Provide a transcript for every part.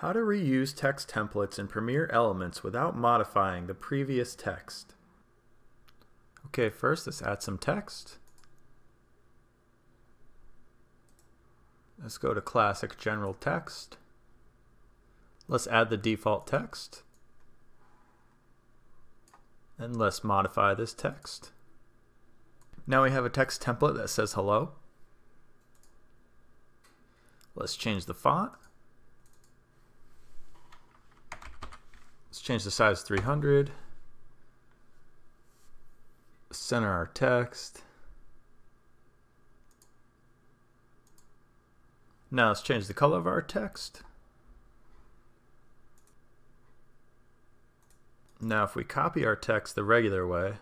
How to reuse text templates in Premiere Elements without modifying the previous text. Okay, first let's add some text. Let's go to Classic General Text. Let's add the default text. And let's modify this text. Now we have a text template that says hello. Let's change the font. Let's change the size 300. Center our text. Now let's change the color of our text. Now if we copy our text the regular way,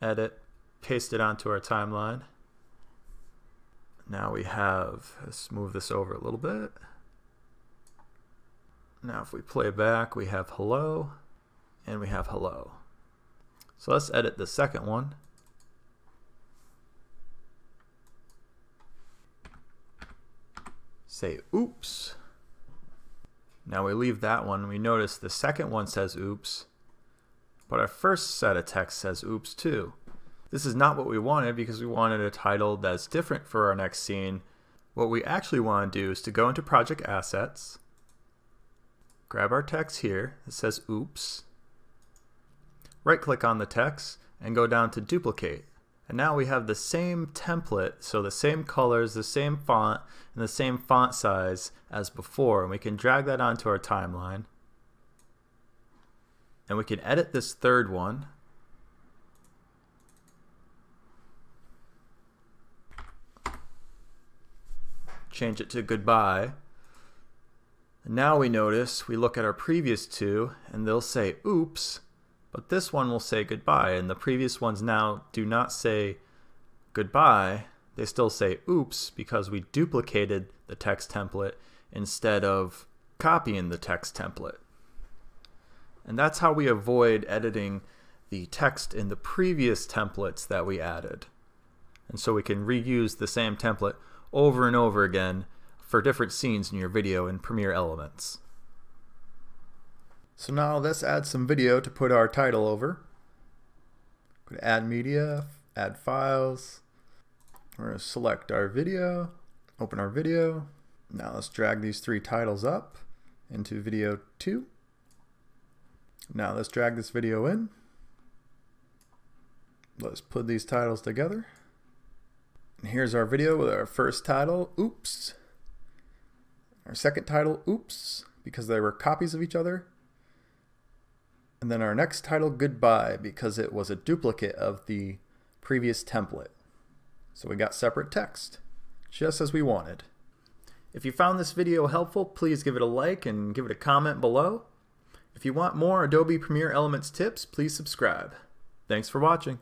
edit, paste it onto our timeline. Now we have, let's move this over a little bit. Now if we play back, we have hello, and we have hello. So let's edit the second one. Say oops. Now we leave that one. We notice the second one says oops, but our first set of text says oops too. This is not what we wanted because we wanted a title that's different for our next scene. What we actually want to do is to go into Project Assets, grab our text here that says oops, right click on the text and go down to duplicate. And now we have the same template, so the same colors, the same font, and the same font size as before. And we can drag that onto our timeline. And we can edit this third one. Change it to goodbye. Now we notice, we look at our previous two, and they'll say oops, but this one will say goodbye, and the previous ones now do not say goodbye, they still say oops because we duplicated the text template instead of copying the text template. And that's how we avoid editing the text in the previous templates that we added. And so we can reuse the same template over and over again for different scenes in your video in Premiere Elements. So now let's add some video to put our title over. Go to Add Media, Add Files. We're going to select our video, open our video. Now let's drag these three titles up into video 2. Now let's drag this video in. Let's put these titles together. And here's our video with our first title, Oops. Our second title, Oops, because they were copies of each other. And then our next title, Goodbye, because it was a duplicate of the previous template. So we got separate text, just as we wanted. If you found this video helpful, please give it a like and give it a comment below. If you want more Adobe Premiere Elements tips, please subscribe. Thanks for watching.